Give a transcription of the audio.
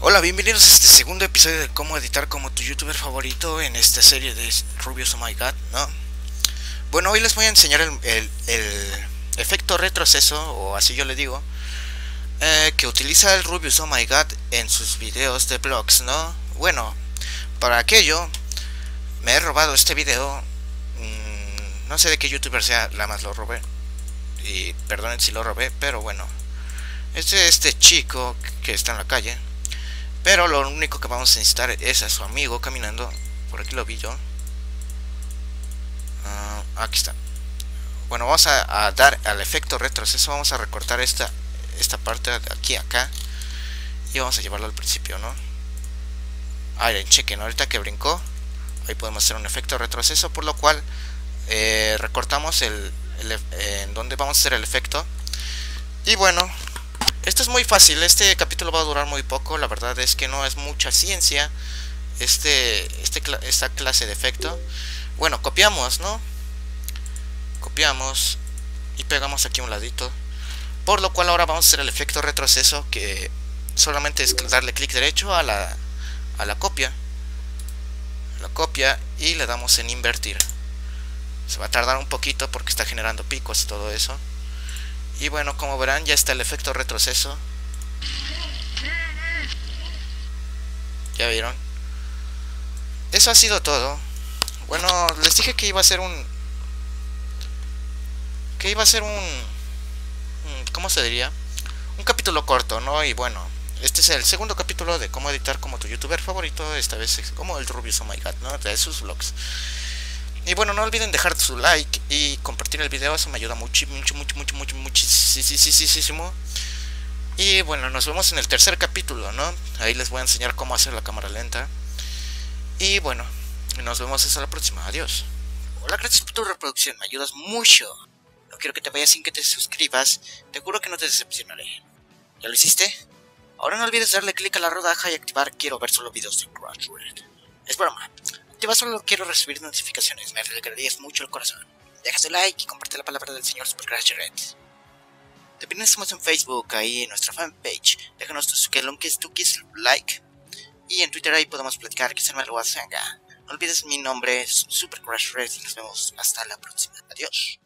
Hola, bienvenidos a este segundo episodio de cómo editar como tu youtuber favorito en esta serie de Rubius Oh My God, ¿no? Bueno, hoy les voy a enseñar el, efecto retroceso, o así yo le digo, eh, que utiliza el Rubius Oh My God en sus videos de blogs, ¿no? Bueno, para aquello, me he robado este video, mm, no sé de qué youtuber sea, la más lo robé, y perdonen si lo robé, pero bueno, este, este chico que está en la calle, pero lo único que vamos a necesitar es a su amigo caminando. Por aquí lo vi yo. Ah, aquí está. Bueno, vamos a, dar al efecto retroceso. Vamos a recortar esta, esta parte de aquí acá. Y vamos a llevarlo al principio, ¿no? Miren, chequen, ahorita que brincó. Ahí podemos hacer un efecto retroceso. Por lo cual eh, recortamos el, en donde vamos a hacer el efecto. Y bueno, esto es muy fácil, este capítulo va a durar muy poco, la verdad es que no es mucha ciencia este, este, esta clase de efecto. Bueno, copiamos, ¿no? Copiamos y pegamos aquí un ladito. Por lo cual ahora vamos a hacer el efecto retroceso que solamente es darle clic derecho a la, a la copia. La copia y le damos en invertir. Se va a tardar un poquito porque está generando picos y todo eso. Y bueno, como verán ya está el efecto retroceso. Ya vieron. Eso ha sido todo. Bueno, les dije que iba a ser un... Que iba a ser un... ¿Cómo se diría? Un capítulo corto, ¿no? Y bueno, este es el segundo capítulo de cómo editar como tu youtuber favorito. Esta vez es como el Rubius Oh My God, ¿no? De sus vlogs. Y bueno, no olviden dejar su like y compartir el video, eso me ayuda mucho, mucho, mucho, mucho, mucho, muchísimo. Y bueno, nos vemos en el tercer capítulo, ¿no? Ahí les voy a enseñar cómo hacer la cámara lenta. Y bueno, nos vemos hasta la próxima. Adiós. Hola, gracias por tu reproducción, me ayudas mucho. No quiero que te vayas sin que te suscribas, te juro que no te decepcionaré. ¿Ya lo hiciste? Ahora no olvides darle clic a la rodaja y activar quiero ver solo videos de Crash Red. Es broma. Activa solo quiero recibir notificaciones, me alegrarías mucho el corazón. Deja su like y comparte la palabra del señor Supercrash Red. También estamos en Facebook, ahí en nuestra fanpage. Déjanos tus que tú quieres like. Y en Twitter ahí podemos platicar que se me lo haga. No olvides mi nombre, es Super Red y nos vemos hasta la próxima. Adiós.